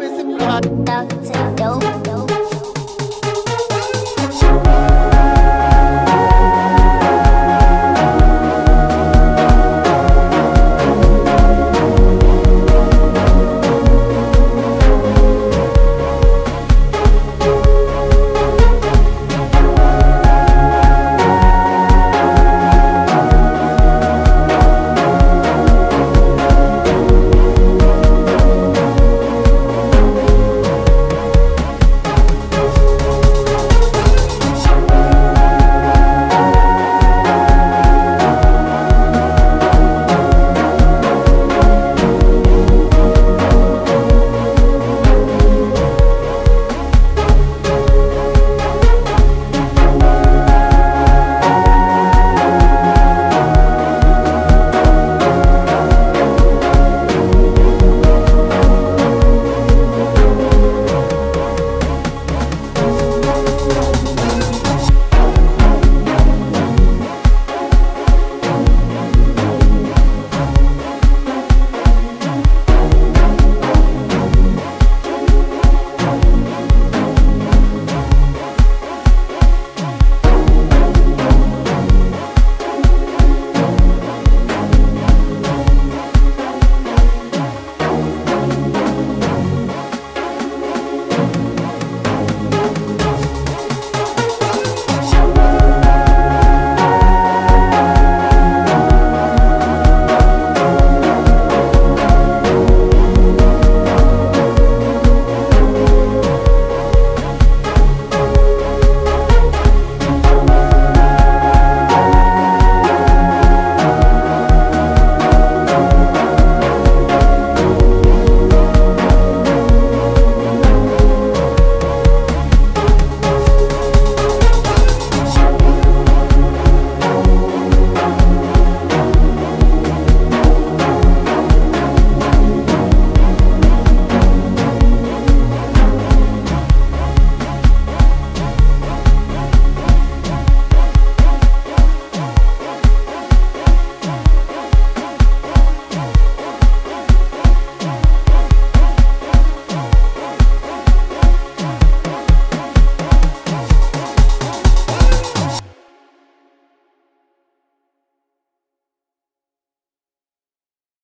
Missy Blood.